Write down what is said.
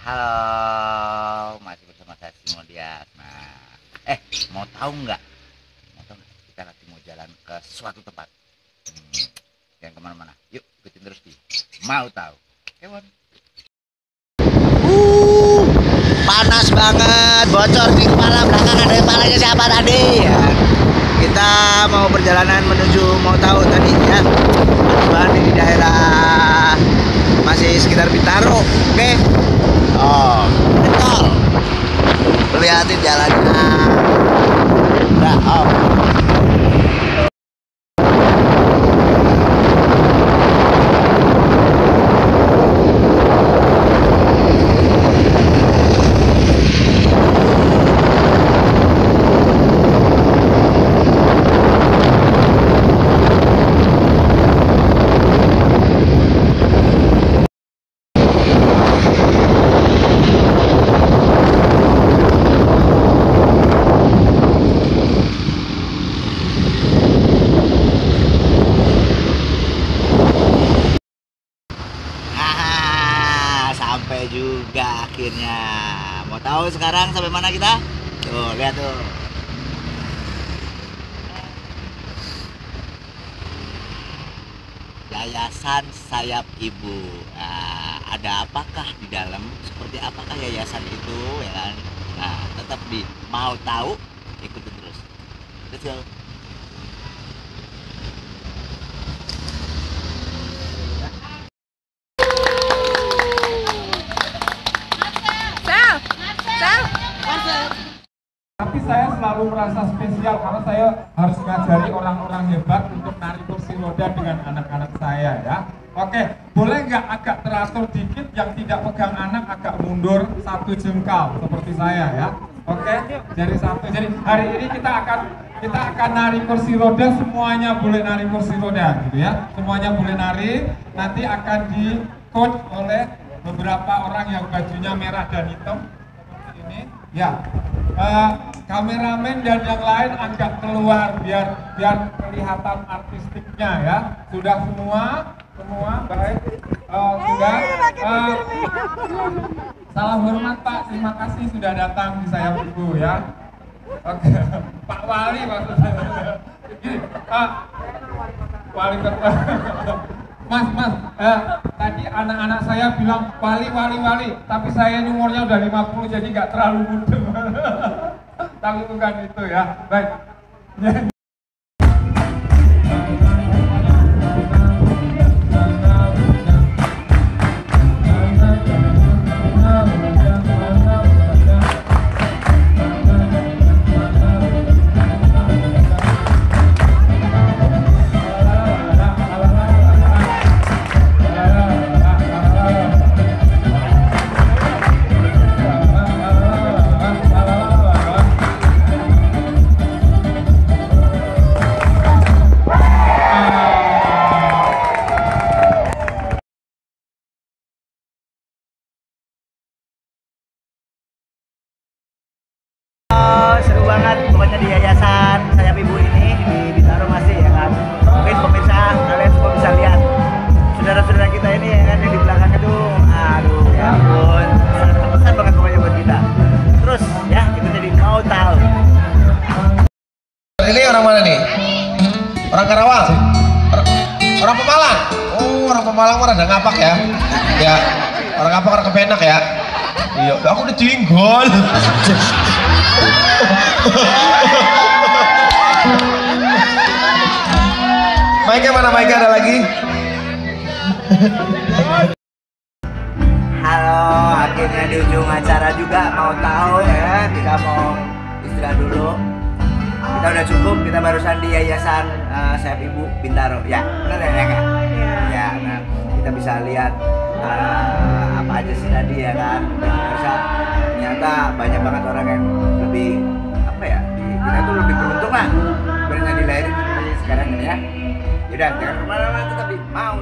Halo, masih bersama saya Simon Dias. Nah, eh mau tahu nggak? Mau tahu nggak? Kita lagi mau jalan ke suatu tempat. Hmm, jangan ke mana-mana. Yuk, ikutin terus di. Mau tahu? Hewan. Uh, panas banget, bocor di kepala belakang ada kepalanya siapa tadi ya. Kita mau perjalanan menuju mau tahu tadi ya. Kebetulan di daerah masih sekitar Bintaro, oke? Oh, betul. Lihatin jalannya. Udah, oh. Ah, sampai juga akhirnya. Mau tahu sekarang sampai mana kita? Tuh, lihat tuh. Yayasan Sayap Ibu. Nah, ada apakah di dalam? Seperti apakah yayasan itu, ya kan? Nah, tetap di mau tahu ikutin terus. Let's go. Tapi saya selalu merasa spesial karena saya harus ngajari orang-orang hebat untuk narik kursi roda dengan anak-anak saya ya. Oke, boleh nggak agak teratur dikit yang tidak pegang anak agak mundur satu jengkal seperti saya ya. Oke, jadi satu. Jadi hari ini kita akan kita akan narik kursi roda semuanya boleh narik kursi roda gitu ya. Semuanya boleh narik. Nanti akan di coach oleh beberapa orang yang bajunya merah dan hitam. Ya, Eh, kameramen dan yang lain agak keluar biar biar kelihatan artistiknya ya. Sudah semua, semua baik. Eh, sudah. Eh, salam hormat Pak, terima kasih sudah datang di saya Ibu ya. Oke, Pak Wali maksudnya. Pak Wali ketua. Mas, mas, tadi anak-anak saya bilang wali, wali, wali, tapi saya ini umurnya udah 50 jadi nggak terlalu muda. tapi bukan itu ya. Baik. Seru banget pokoknya di yayasan sayap ibu ini di Bintaro masih ya kan mungkin pemirsa kalian semua bisa lihat saudara-saudara kita ini ya kan yang di belakang itu aduh ya ampun berkesan banget pokoknya buat kita terus ya kita jadi mau tahu Ini orang mana nih? Orang Karawang? Orang, orang Pemalang? Oh, orang Pemalang mah ada ngapak ya? Ya, orang ngapak orang kepenak ya? Iya, aku udah tinggal. Maika mana? Maika ada lagi? halo akhirnya di ujung acara juga. Mau tahu ya kita mau istirahat dulu. Kita udah cukup kita barusan di yayasan uh, sayap ibu Bintaro. Ya benar ya ya? Kan ya nah kita bisa lihat uh, apa aja sih tadi ya kan? Bisa ternyata banyak banget orang yang lebih apa ya kita tuh lebih beruntung lah. Benar dilahirin seperti sekarang ini ya. Yaudah, jangan ke mana-mana tetap di mau